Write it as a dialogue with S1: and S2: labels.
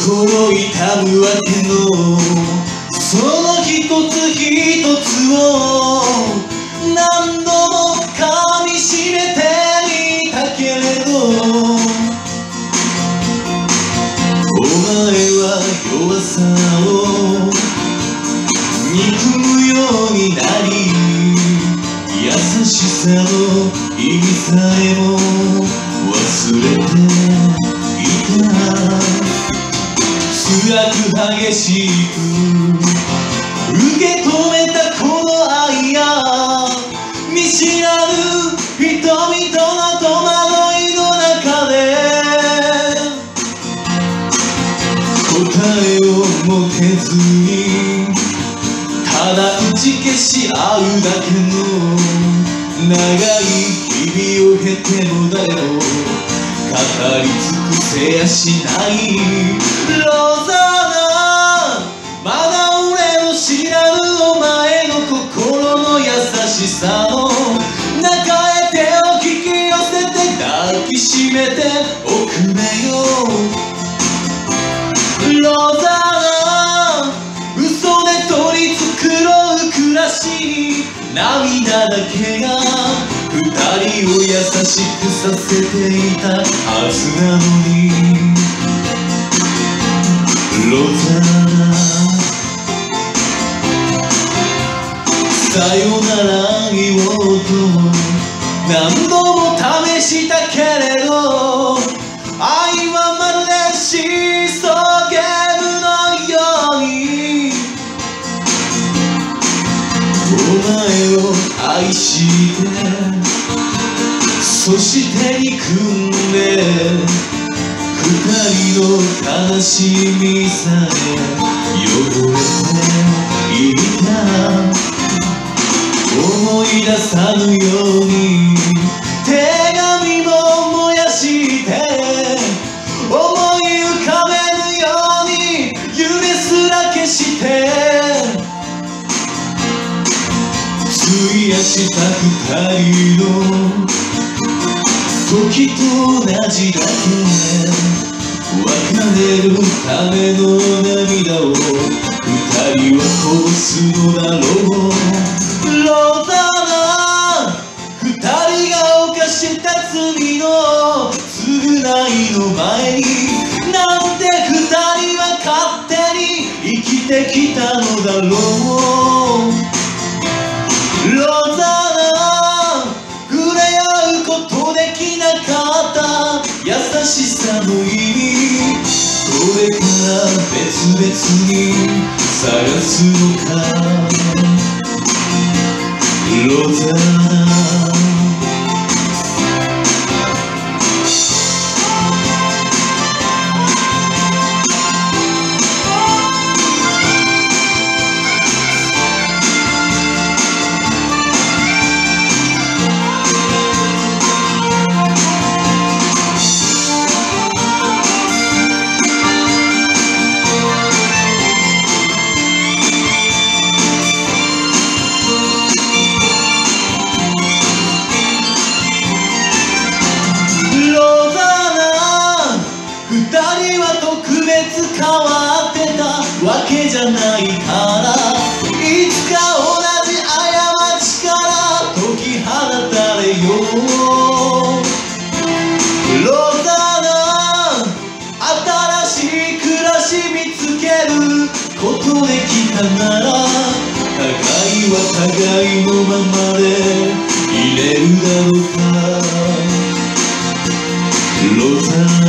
S1: 心痛むわけのその一つ一つを何度も噛みしめてみたけれどお前は弱さを憎むようになり優しさの意味さえも忘れてく激しく受け止めたこの愛や見知らぬ人々の戸惑いの中で答えを持てずにただ打ち消し合うだけの長い日々を経ても誰も語り尽くせやしないロザーナまだ俺を知らぬお前の心の優しさの中へ手を引き寄せて抱きしめておくれよロザーナ嘘で取り繕う暮らしに涙だけが二人を優しくさせていたはずなのにロザナさよなら言おうと何度も試したけれど愛はまるでシーソーゲームのようにお前を愛してそして憎んで二人の悲しみさえ汚れていた。思い出さぬように手紙も燃やして思い浮かべぬように夢すら消して費やした二人の時と同じだけ別れるための涙を二人はこすのだろう。ローザナ二人が犯した罪の償いの前に。なんで二人は勝手に生きてきたのだろう。別々に探すのか。ロザからいつか同じ過ちから解き放たれようロザな新しい暮らし見つけることできたなら互いは互いのままでいれるだろうか。ロザ